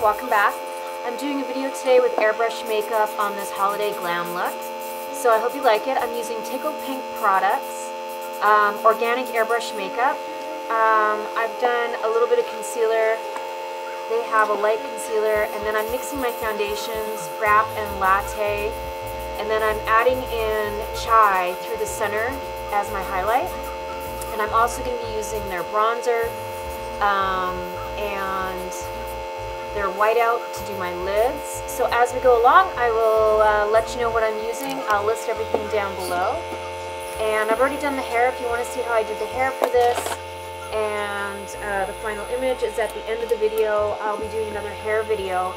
welcome back. I'm doing a video today with airbrush makeup on this holiday glam look. So I hope you like it. I'm using Tickled Pink products, um, organic airbrush makeup. Um, I've done a little bit of concealer. They have a light concealer and then I'm mixing my foundations, Frappe and Latte. And then I'm adding in Chai through the center as my highlight. And I'm also going to be using their bronzer, um, and their whiteout to do my lids. So as we go along, I will uh, let you know what I'm using. I'll list everything down below. And I've already done the hair if you want to see how I did the hair for this. And uh, the final image is at the end of the video. I'll be doing another hair video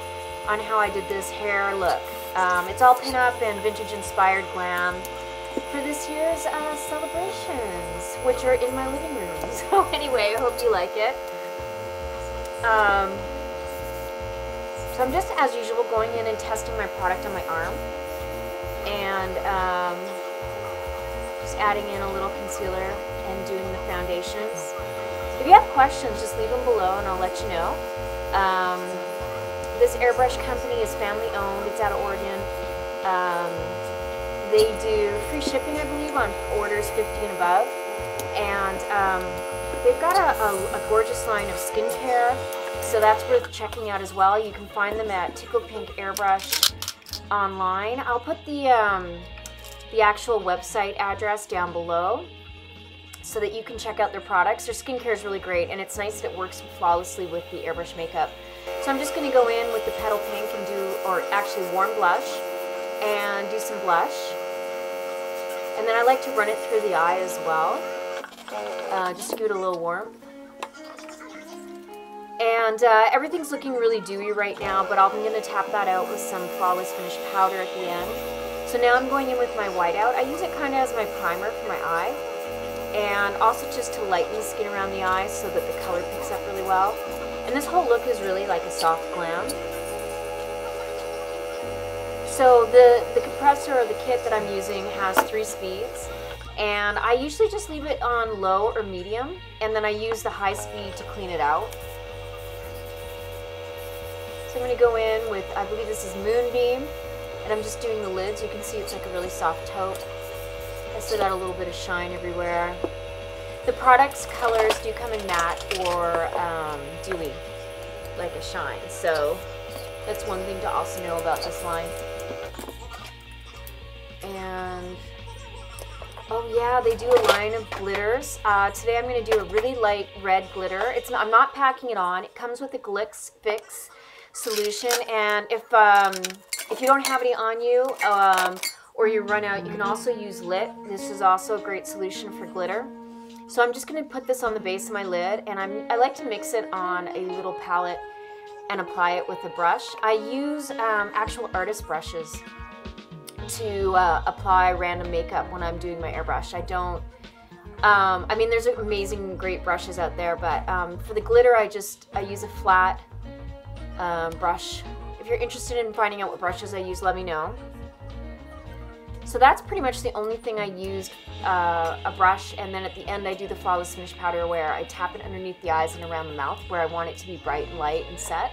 on how I did this hair look. Um, it's all pin-up and vintage-inspired glam for this year's uh, celebrations, which are in my living room. So anyway, I hope you like it. Um, so I'm just, as usual, going in and testing my product on my arm. And um, just adding in a little concealer and doing the foundations. If you have questions, just leave them below and I'll let you know. Um, this airbrush company is family owned. It's out of Oregon. Um, they do free shipping, I believe, on orders 50 and above. And um, they've got a, a, a, gorgeous line of skincare, so that's worth checking out as well. You can find them at Tickled Pink Airbrush online. I'll put the, um, the actual website address down below so that you can check out their products. Their skincare is really great, and it's nice that it works flawlessly with the airbrush makeup. So I'm just going to go in with the Petal Pink and do, or actually warm blush, and do some blush. And then I like to run it through the eye as well, uh, just to give it a little warmth. And uh, everything's looking really dewy right now, but I'm going to tap that out with some Flawless Finish powder at the end. So now I'm going in with my whiteout. I use it kind of as my primer for my eye, and also just to lighten the skin around the eye so that the color picks up really well. And this whole look is really like a soft glam. So the, the compressor or the kit that I'm using has three speeds and I usually just leave it on low or medium and then I use the high speed to clean it out. So I'm going to go in with, I believe this is Moonbeam and I'm just doing the lids. You can see it's like a really soft taupe. I still got a little bit of shine everywhere. The product's colors do come in matte or um, dewy, like a shine. So that's one thing to also know about this line. And, oh yeah, they do a line of glitters. Uh, today I'm going to do a really light red glitter. It's I'm not packing it on. It comes with a Glitz Fix solution. And if, um, if you don't have any on you, um, or you run out, you can also use Lit. This is also a great solution for glitter. So I'm just going to put this on the base of my lid, and I'm, I like to mix it on a little palette and apply it with a brush. I use um, actual artist brushes to uh, apply random makeup when I'm doing my airbrush. I don't, um, I mean there's amazing great brushes out there, but um, for the glitter I just, I use a flat um, brush. If you're interested in finding out what brushes I use, let me know. So that's pretty much the only thing I used, uh, a brush, and then at the end I do the Flawless Finish Powder where I tap it underneath the eyes and around the mouth where I want it to be bright and light and set.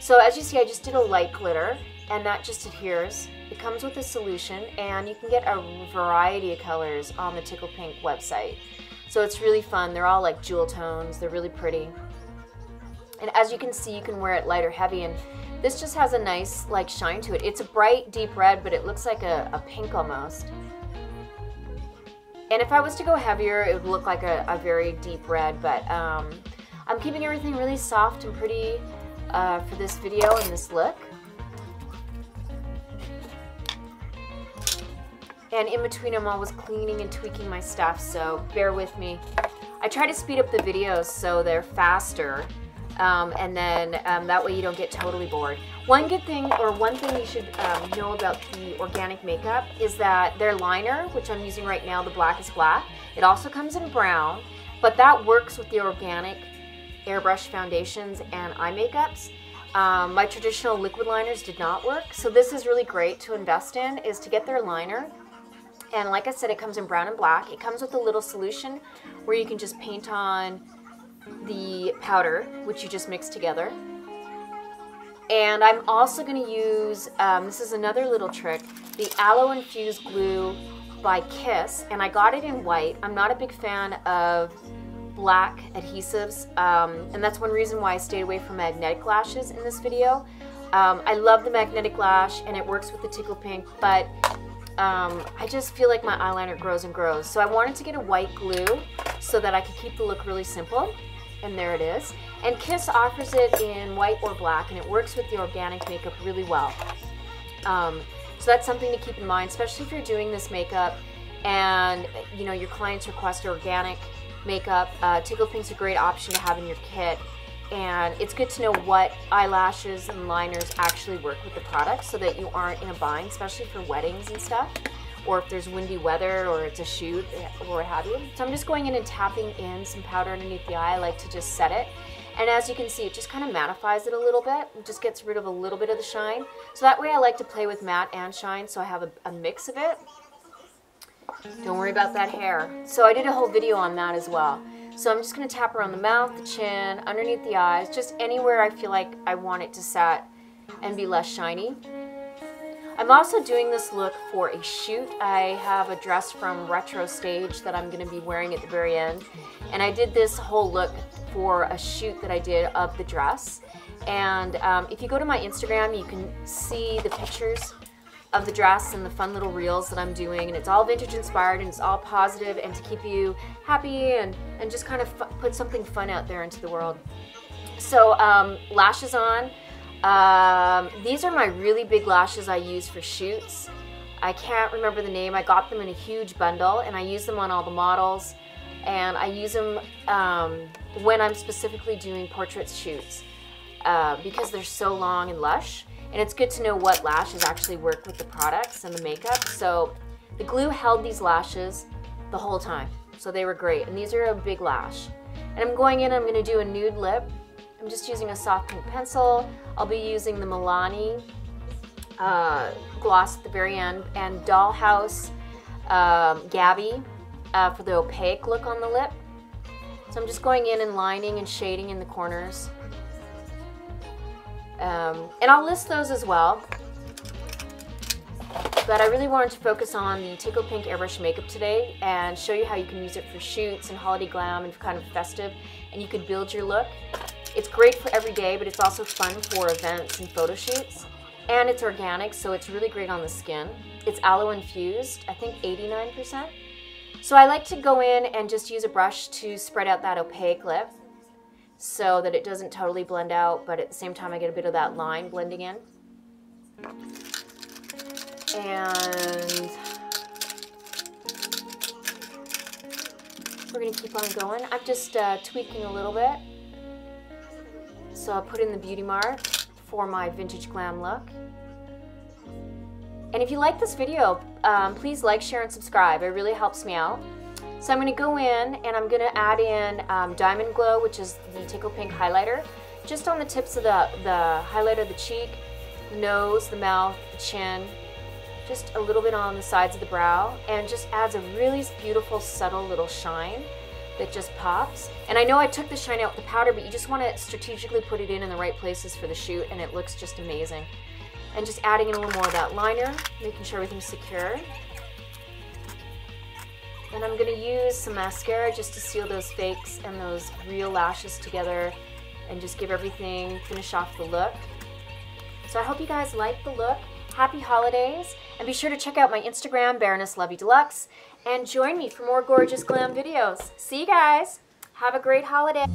So as you see, I just did a light glitter, and that just adheres. It comes with a solution, and you can get a variety of colors on the Tickled Pink website. So it's really fun. They're all like jewel tones. They're really pretty. And as you can see, you can wear it light or heavy, and this just has a nice like shine to it. It's a bright, deep red, but it looks like a, a pink almost. And if I was to go heavier, it would look like a, a very deep red, but um, I'm keeping everything really soft and pretty uh, for this video and this look. And in between I'm always cleaning and tweaking my stuff, so bear with me. I try to speed up the videos so they're faster, um, and then um, that way you don't get totally bored. One good thing, or one thing you should um, know about the organic makeup is that their liner, which I'm using right now, the black is Black, it also comes in brown, but that works with the organic airbrush foundations and eye makeups. Um, my traditional liquid liners did not work, so this is really great to invest in, is to get their liner. And like I said, it comes in brown and black. It comes with a little solution where you can just paint on the powder, which you just mix together. And I'm also going to use, um, this is another little trick, the Aloe Infused Glue by Kiss. And I got it in white. I'm not a big fan of black adhesives. Um, and that's one reason why I stayed away from magnetic lashes in this video. Um, I love the magnetic lash and it works with the Tickled Pink, but um, I just feel like my eyeliner grows and grows. So I wanted to get a white glue so that I could keep the look really simple. And there it is. And Kiss offers it in white or black and it works with the organic makeup really well. Um, so that's something to keep in mind, especially if you're doing this makeup and you know your clients request organic makeup. Uh, Tickled Pink's a great option to have in your kit and it's good to know what eyelashes and liners actually work with the product so that you aren't in a bind, especially for weddings and stuff, or if there's windy weather or it's a shoot eh, or what have you. So I'm just going in and tapping in some powder underneath the eye. I like to just set it. And as you can see, it just kind of mattifies it a little bit. It just gets rid of a little bit of the shine. So that way I like to play with matte and shine, so I have a, a mix of it. Don't worry about that hair. So I did a whole video on that as well. So I'm just going to tap around the mouth, the chin, underneath the eyes, just anywhere I feel like I want it to set and be less shiny. I'm also doing this look for a shoot. I have a dress from Retro Stage that I'm going to be wearing at the very end. And I did this whole look for a shoot that I did of the dress. And um, if you go to my Instagram, you can see the pictures of the dress and the fun little reels that I'm doing and it's all vintage inspired and it's all positive and to keep you happy and, and just kind of put something fun out there into the world. So um, lashes on. Um, these are my really big lashes I use for shoots. I can't remember the name. I got them in a huge bundle and I use them on all the models and I use them um, when I'm specifically doing portrait shoots uh, because they're so long and lush. And it's good to know what lashes actually work with the products and the makeup. So the glue held these lashes the whole time. So they were great. And these are a big lash. And I'm going in, I'm gonna do a nude lip. I'm just using a soft pink pencil. I'll be using the Milani uh, gloss at the very end and Dollhouse um, Gabby uh, for the opaque look on the lip. So I'm just going in and lining and shading in the corners. Um, and I'll list those as well. But I really wanted to focus on the Tickled Pink Airbrush Makeup today and show you how you can use it for shoots and holiday glam and kind of festive and you can build your look. It's great for every day, but it's also fun for events and photo shoots. And it's organic, so it's really great on the skin. It's aloe infused, I think 89%. So I like to go in and just use a brush to spread out that opaque lip so that it doesn't totally blend out, but at the same time I get a bit of that line blending in. And we're gonna keep on going. I'm just uh, tweaking a little bit. So I'll put in the Beauty Mark for my vintage glam look. And if you like this video, um, please like, share, and subscribe. It really helps me out. So I'm going to go in and I'm going to add in um, Diamond Glow, which is the Tickled Pink highlighter, just on the tips of the, the highlight of the cheek, the nose, the mouth, the chin, just a little bit on the sides of the brow, and just adds a really beautiful, subtle little shine that just pops. And I know I took the shine out with the powder, but you just want to strategically put it in in the right places for the shoot, and it looks just amazing. And just adding in a little more of that liner, making sure everything's secure. And I'm going to use some mascara just to seal those fakes and those real lashes together and just give everything, finish off the look. So I hope you guys like the look. Happy holidays. And be sure to check out my Instagram, Baroness Lovey Deluxe, and join me for more gorgeous glam videos. See you guys. Have a great holiday.